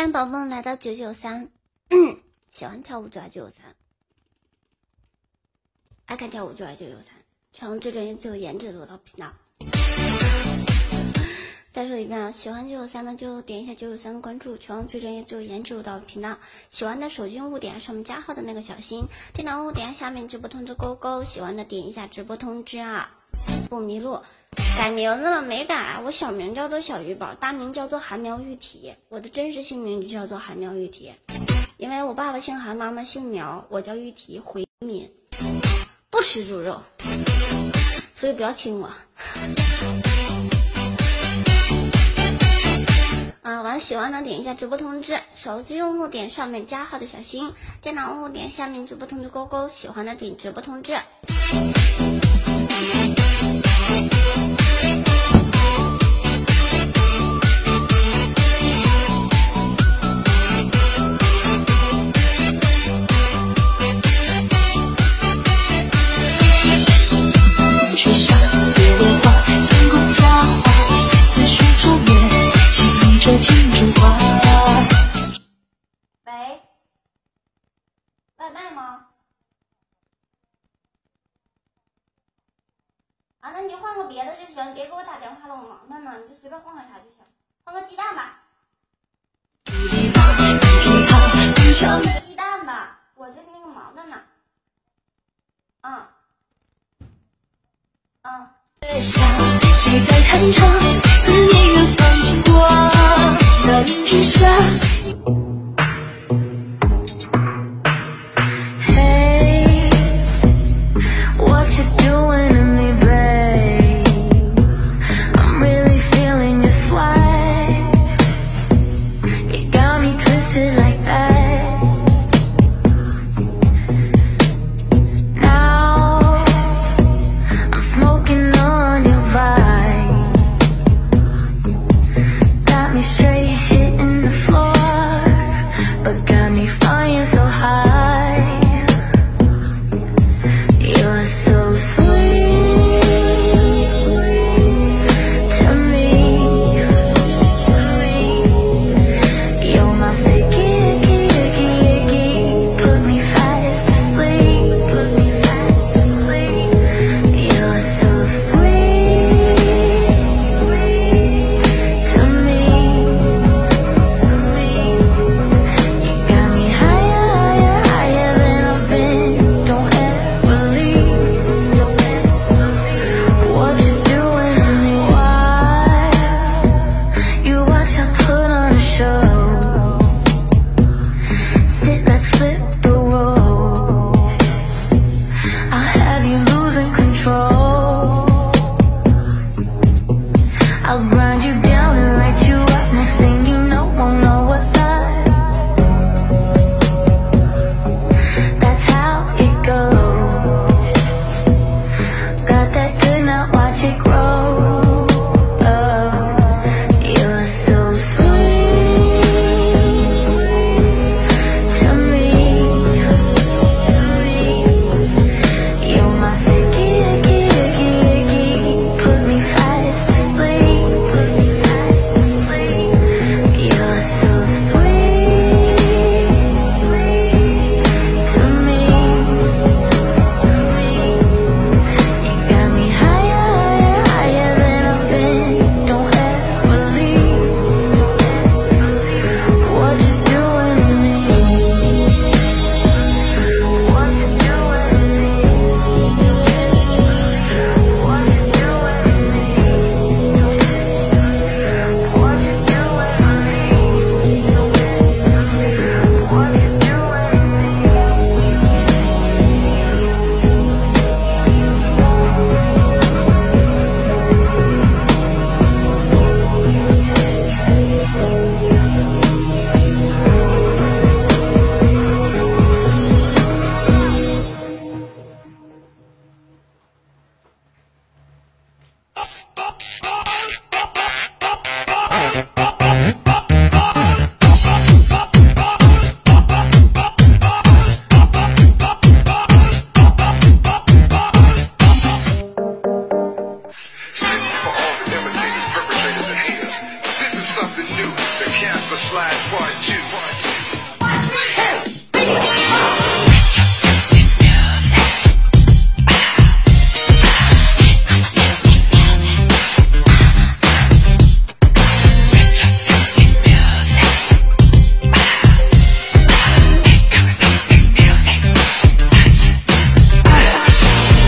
欢迎宝宝来到九九三，喜欢跳舞就来九九三，爱看跳舞就来九九三，全网最专业、最有颜值的舞蹈频道。再说一遍啊，喜欢九九三的就点一下九九三的关注，全网最专业、最有颜值舞蹈频道。喜欢的手机用户点上面加号的那个小心，电脑用户点下面直播通知勾勾，喜欢的点一下直播通知啊，不迷路。改名字了没改？我小名叫做小鱼宝，大名叫做韩苗玉体，我的真实姓名就叫做韩苗玉体。因为我爸爸姓韩，妈妈姓苗，我叫玉体，回民，不吃猪肉，所以不要亲我。啊，完喜欢的点一下直播通知，手机用户点上面加号的小心，电脑用户点下面直播通知勾勾，喜欢的点直播通知。吗？啊，那你就换个别的就行，别给我打电话了，我忙着呢，你就随便换个啥就行，换个鸡蛋吧。鸡蛋吧，我就那个忙着呢。嗯，嗯。谁在弹唱？思念远方星光，那林之下。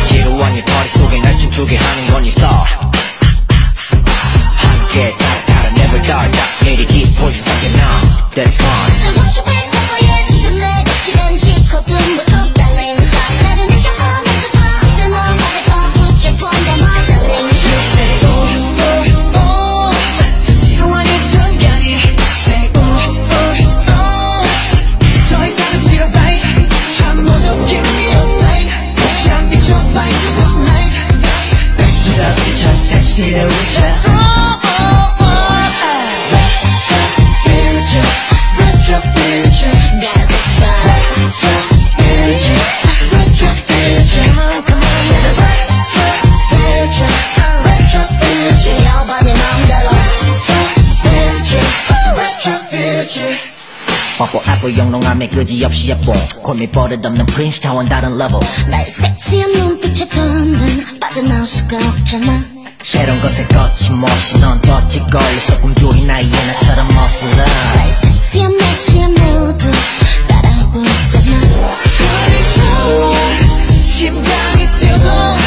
지루한 이 거리 속에 날 춤추게 하는 건있 body 맘대로 뽀뽀하고 영롱함에 그지없이 예뻐 콜미 버릇없는 프린스타운 다른 레벨 나의 섹시한 눈빛에 던든 빠져나올 수가 없잖아 새로운 것에 거침없이 넌 덫이 걸려서 꿈조리 나이에 나처럼 멋스러. 나의 섹시한 섹시한 모두 따라오고 있잖아. 소리쳐 심장이 쓰고 Just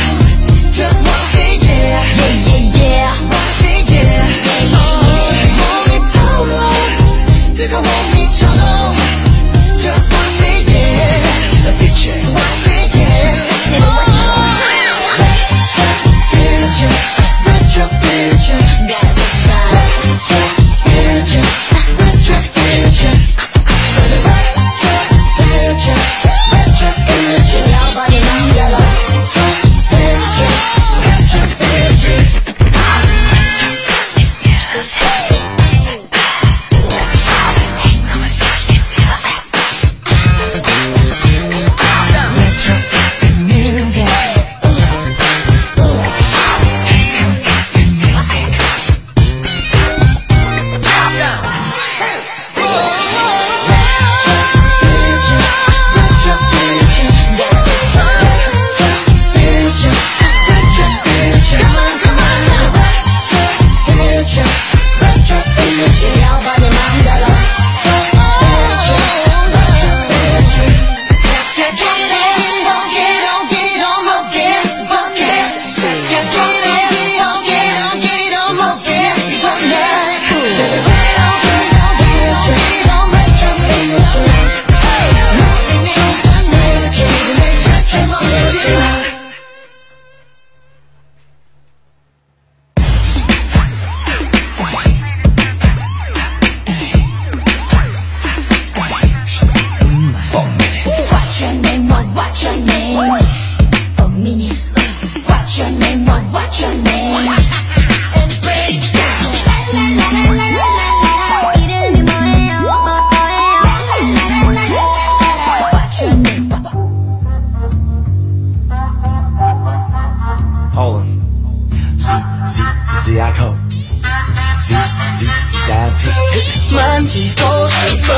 만지고 싶어,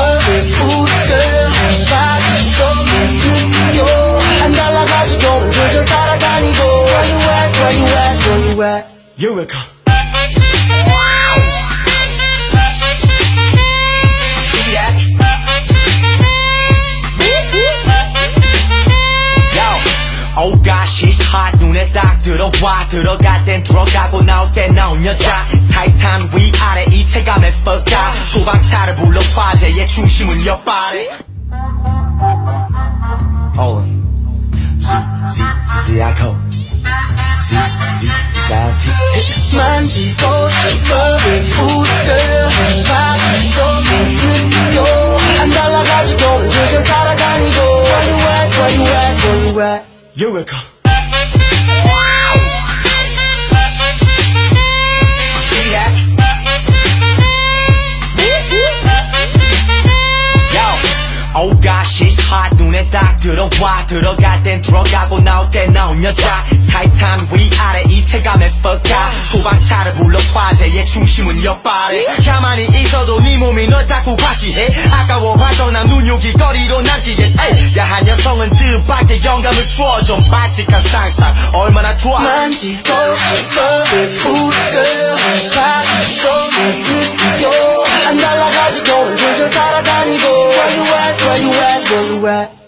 우리들. 바지 속에 느껴. 안 달라가지고, 줄줄 따라다니고. Where you at, where you at, where you at? Eureka. 눈에 딱 들어와 들어갈 땐 들어가고 나올 땐 나온 여자 타이탄 위아래 입체감에 뻗가 소방차를 불러 화재의 중심은 옆발에 Hold on Z, Z, Z, I code Z, Z, Z, I T 만지고 싶어 우리들 바지 속에 느껴 안 달라가지고 줄줄 따라다니고 Where you at, where you at, where you at Eureka See 눈에 딱 들어와. 들어갈 땐 들어가고 나올 땐 나온 여자. 타이탄 위아래 입체감에 뻗가. 소방차를 불러 화제의 중심은 옆발에. 가만히 있어도 네 몸이 널 자꾸 과시해. 아까워 봐서난 눈요기 거리로 남기게. 야한 여성은 뜻밖의 영감을 주어 좀 바칙한 상상 얼마나 좋아. 만지고 싶어 우리가 바위 속에 느끼고 안 날아가지고. 줄줄 따라다니고. Where you at, where you at, where you at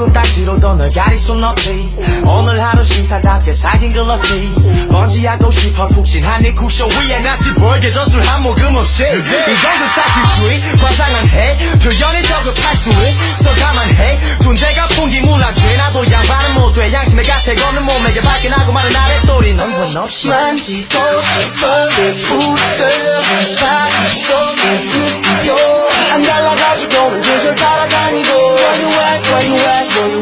19금 딱지로도 널 가릴 순 없지. 오늘 하루 신사답게 사귄 글렀지. 먼지하고 싶어 푹신한 네 쿠션 위에 나시 벌게져 술한 모금 없이. 이 정도 사실주의 과장한 해. 표현이 저급할 수 있어 감안해. 존재가 풍기 물라죄 나도 양반은 못돼 양심의 가책 없는 몸에게 발끈하고 마른 아래 또리. 넌건 없이 만지고 싶어 우리가 바위 속에 느끼고. 안 날아가지고 줄줄 따라다니고. Where you at, where you at,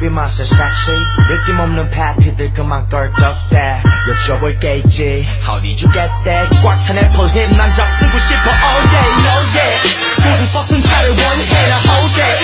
Can you be my so sexy 느낌 없는 파피들 그만 껄떡대 여쭤볼게 있지 How did you get that 꽉찬 애플 힙난 잡쓰고 싶어 all day no yeah 소주 썼은 차를 원해 나 all day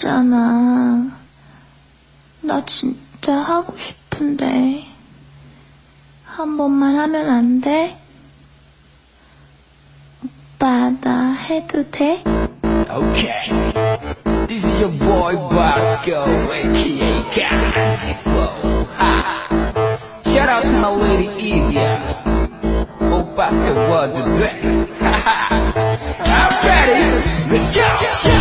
있잖아. 나 진짜 하고 싶은데. 한 번만 하면 안 돼? 오빠, 나 해도 돼? Okay. This is your boy Bosco, aka G4. Ah. Shout out to my lady Evia. 오빠, say what to do. I'm ready. Let's go.